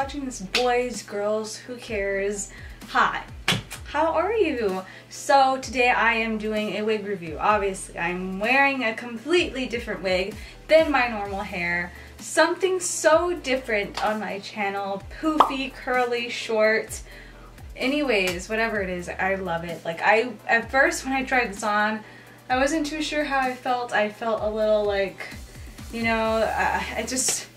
watching this, boys, girls, who cares? Hi, how are you? So today I am doing a wig review. Obviously, I'm wearing a completely different wig than my normal hair. Something so different on my channel, poofy, curly, short. Anyways, whatever it is, I love it. Like I, at first when I tried this on, I wasn't too sure how I felt. I felt a little like, you know, uh, I just,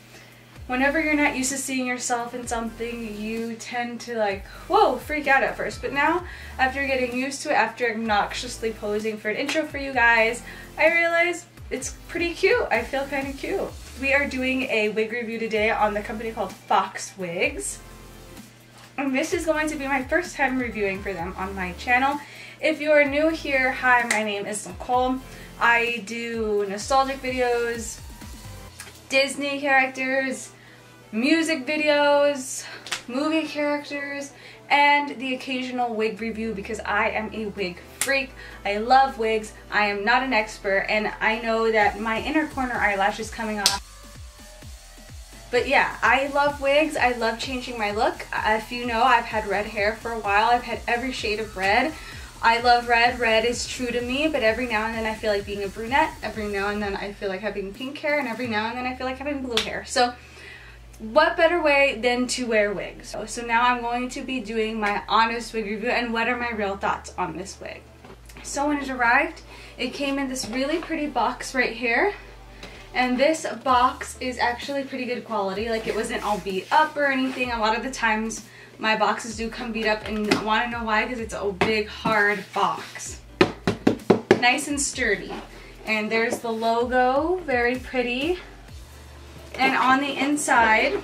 whenever you're not used to seeing yourself in something, you tend to like, whoa, freak out at first. But now, after getting used to it, after obnoxiously posing for an intro for you guys, I realize it's pretty cute. I feel kind of cute. We are doing a wig review today on the company called Foxwigs. And this is going to be my first time reviewing for them on my channel. If you are new here, hi, my name is Nikole. I do nostalgic videos, Disney characters, music videos, movie characters, and the occasional wig review because I am a wig freak. I love wigs. I am not an expert and I know that my inner corner eyelash is coming off. But yeah, I love wigs. I love changing my look. If you know, I've had red hair for a while. I've had every shade of red. I love red. Red is true to me, but every now and then I feel like being a brunette. Every now and then I feel like having pink hair, and every now and then I feel like having blue hair. So what better way than to wear wigs? So, now I'm going to be doing my honest wig review and what are my real thoughts on this wig. So when it arrived, it came in this really pretty box right here. And this box is actually pretty good quality. Like it wasn't all beat up or anything. A lot of the times my boxes do come beat up and I want to know why because it's a big hard box. Nice and sturdy. And there's the logo, very pretty. And on the inside,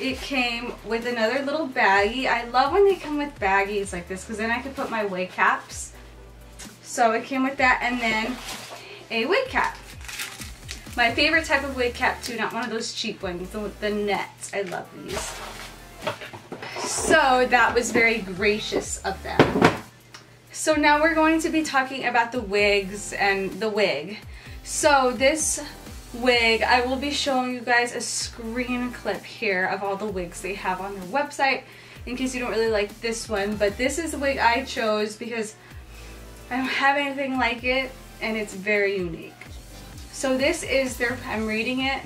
it came with another little baggie. I love when they come with baggies like this because then I can put my wig caps. So it came with that and then a wig cap. My favorite type of wig cap too, not one of those cheap ones, the, the nets. I love these. So that was very gracious of them. So now we're going to be talking about the wigs and the wig. So this wig. I will be showing you guys a screen clip here of all the wigs they have on their website in case you don't really like this one. But this is the wig I chose because I don't have anything like it and it's very unique. So this is their, I'm reading it.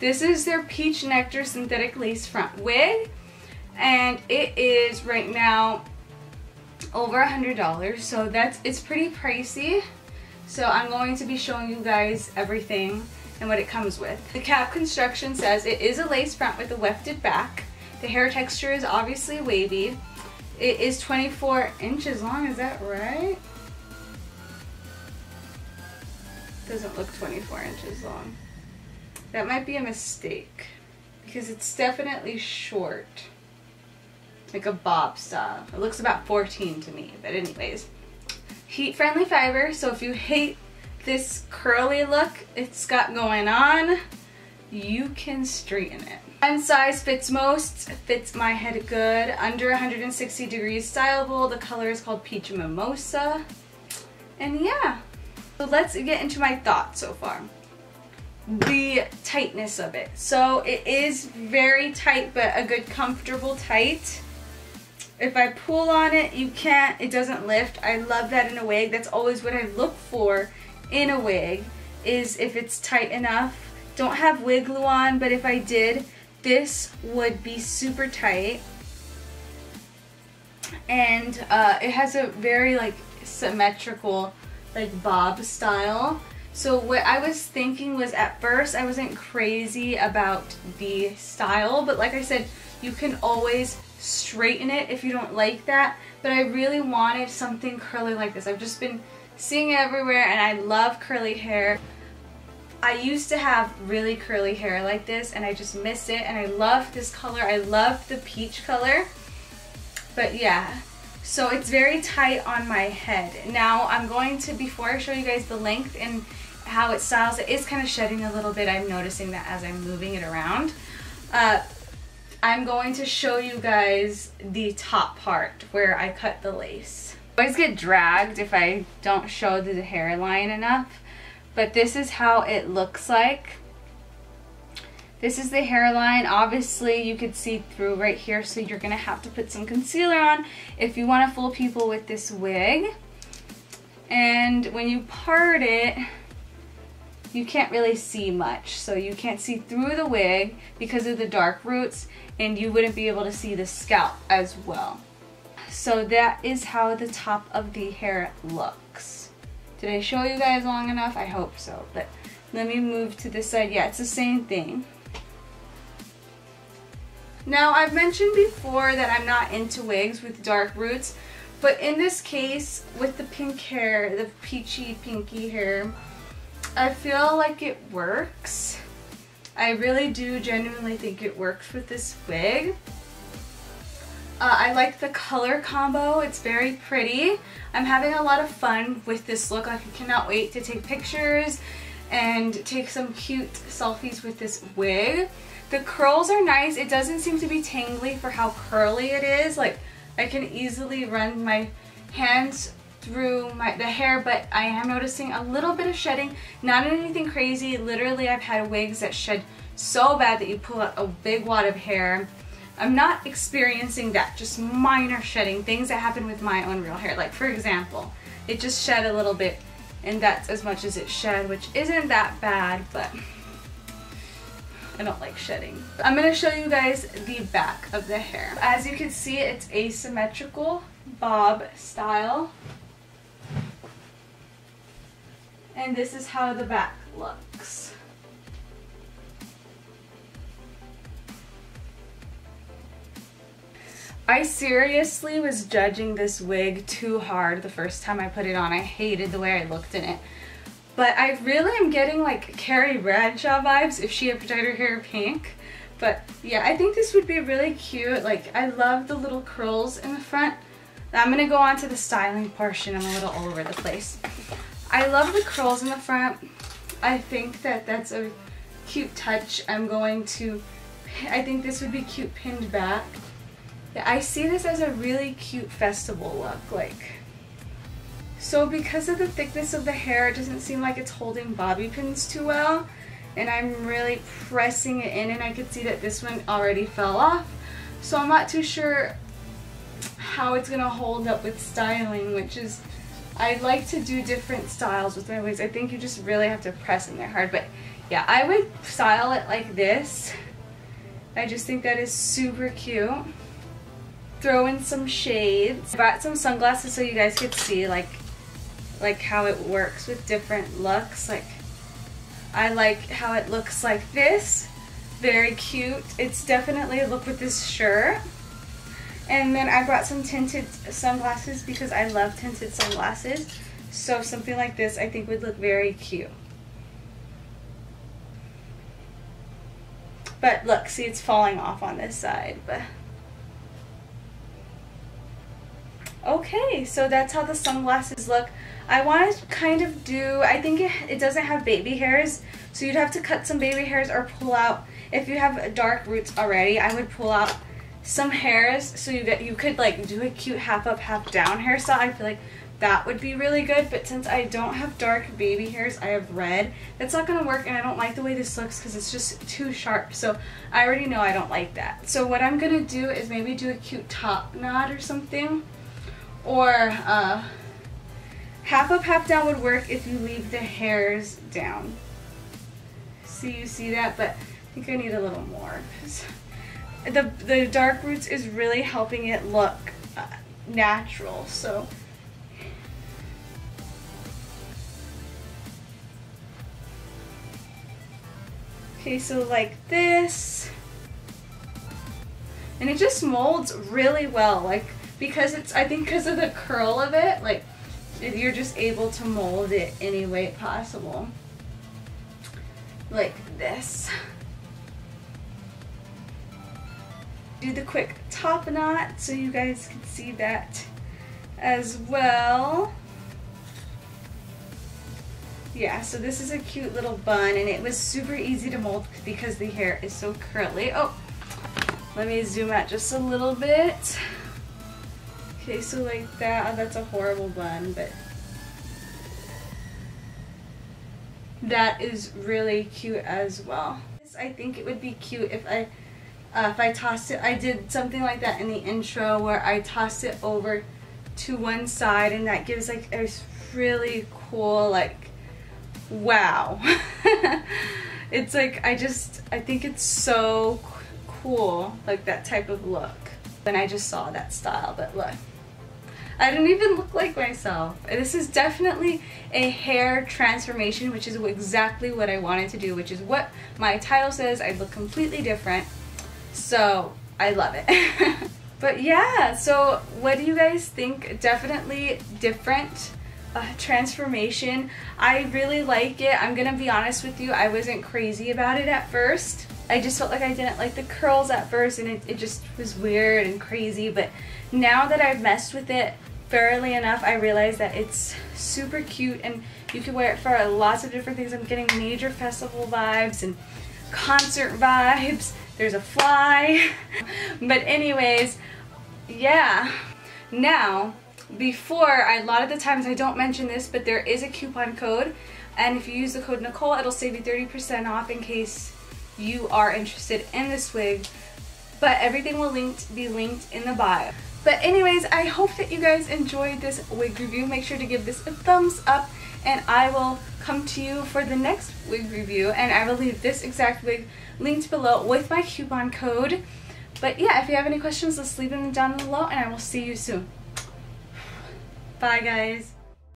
This is their Peach Nectar Synthetic Lace Front Wig and it is right now over a hundred dollars so that's it's pretty pricey so I'm going to be showing you guys everything and what it comes with. The cap construction says it is a lace front with a wefted back. The hair texture is obviously wavy. It is 24 inches long, is that right? Doesn't look 24 inches long. That might be a mistake because it's definitely short. Like a bob style. It looks about 14 to me, but anyways heat friendly fiber so if you hate this curly look it's got going on you can straighten it. One size fits most fits my head good. Under 160 degrees styleable the color is called peach mimosa. And yeah so let's get into my thoughts so far. The tightness of it. So it is very tight but a good comfortable tight if I pull on it, you can't, it doesn't lift. I love that in a wig. That's always what I look for in a wig, is if it's tight enough. Don't have wig glue on, but if I did, this would be super tight. And uh, it has a very like symmetrical like bob style. So what I was thinking was at first I wasn't crazy about the style, but like I said, you can always straighten it if you don't like that. But I really wanted something curly like this. I've just been seeing it everywhere and I love curly hair. I used to have really curly hair like this and I just miss it and I love this color. I love the peach color. But yeah, so it's very tight on my head. Now I'm going to, before I show you guys the length and how it styles, it is kind of shedding a little bit. I'm noticing that as I'm moving it around. Uh, I'm going to show you guys the top part where I cut the lace. I always get dragged if I don't show the hairline enough, but this is how it looks like. This is the hairline. Obviously, you could see through right here, so you're to have to put some concealer on if you want to fool people with this wig. And when you part it, you can't really see much. So you can't see through the wig because of the dark roots and you wouldn't be able to see the scalp as well. So that is how the top of the hair looks. Did I show you guys long enough? I hope so. But let me move to this side. Yeah, it's the same thing. Now, I've mentioned before that I'm not into wigs with dark roots, but in this case, with the pink hair, the peachy pinky hair, I feel like it works. I really do genuinely think it works with this wig. Uh, I like the color combo. It's very pretty. I'm having a lot of fun with this look. Like, I cannot wait to take pictures and take some cute selfies with this wig. The curls are nice. It doesn't seem to be tangly for how curly it is. Like, I can easily run my hands through my the hair, but I am noticing a little bit of shedding. Not anything crazy. Literally, I've had wigs that shed so bad that you pull out a big wad of hair. I'm not experiencing that, just minor shedding, things that happen with my own real hair. Like, for example, it just shed a little bit, and that's as much as it shed, which isn't that bad, but I don't like shedding. I'm to show you guys the back of the hair. As you can see, it's asymmetrical bob style. And this is how the back looks. I seriously was judging this wig too hard the first time I put it on. I hated the way I looked in it. But I really am getting like Carrie Bradshaw vibes if she had dyed her hair pink. But yeah, I think this would be really cute. Like I love the little curls in the front. I'm gonna go on to the styling portion. I'm a little all over the place. I love the curls in the front. I think that that's a cute touch. I'm going to, I think this would be cute pinned back. I see this as a really cute festival look. Like, so because of the thickness of the hair, it doesn't seem like it's holding bobby pins too well. And I'm really pressing it in and I could see that this one already fell off. So I'm not too sure how it's going to hold up with styling, which is, I like to do different styles with my wigs. I think you just really have to press in there hard. But yeah, I would style it like this. I just think that is super cute. Throw in some shades. I brought some sunglasses so you guys could see like like how it works with different looks. Like I like how it looks like this. Very cute. It's definitely a look with this shirt. And then I brought some tinted sunglasses because I love tinted sunglasses. So something like this I think would look very cute. But look, see it's falling off on this side. But Okay, so that's how the sunglasses look. I want to kind of do, I think it, it doesn't have baby hairs, so you'd have to cut some baby hairs or pull out, if you have dark roots already, I would pull out some hairs so you get you could like do a cute half up, half down hairstyle. I feel like that would be really good, but since I don't have dark baby hairs, I have red, that's not to work and I don't like the way this looks because it's just too sharp. So I already know I don't like that. So what I'm to do is maybe do a cute top knot or something or uh, half up, half down would work if you leave the hairs down. See, you see that? But I think I need a little more. The, the dark roots is really helping it look uh, natural. So Okay, so like this. And it just molds really well. Like because it's, I think because of the curl of it, like you're just able to mold it any way possible. Like this. Do the quick top knot so you guys can see that as well. Yeah, so this is a cute little bun and it was super easy to mold because the hair is so curly. Oh, let me zoom out just a little bit. Okay, so like that, that's a horrible bun, but that is really cute as well. I think it would be cute if I uh, if I tossed it, I did something like that in the intro where I tossed it over to one side and that gives like a really cool like wow. It's like I just I think it's so cool like that type of look. When I just saw that style but look I don't even look like myself. This is definitely a hair transformation, which is exactly what I wanted to do, which is what my title says. I look completely different. So I love it. but yeah, so what do you guys think? Definitely different uh, transformation. I really like it. I'm gonna be honest with you, I wasn't crazy about it at first. I just felt like I didn't like the curls at first and it, it just was weird and crazy but now that I've messed with it fairly enough I realize that it's super cute and you can wear it for lots of different things. I'm getting major festival vibes and concert vibes there's a fly. but anyways, yeah. Now, before, a lot of the times I don't mention this, but there is a coupon code. And if you use the code Nicole, it'll save you 30% off in case you are interested in this wig. But everything will linked, be linked in the bio. But anyways, I hope that you guys enjoyed this wig review. Make sure to give this a thumbs up and I will come to you for the next wig review and I will leave this exact wig linked below with my coupon code. But yeah, if you have any questions, let's leave them down below and I will see you soon. Bye guys.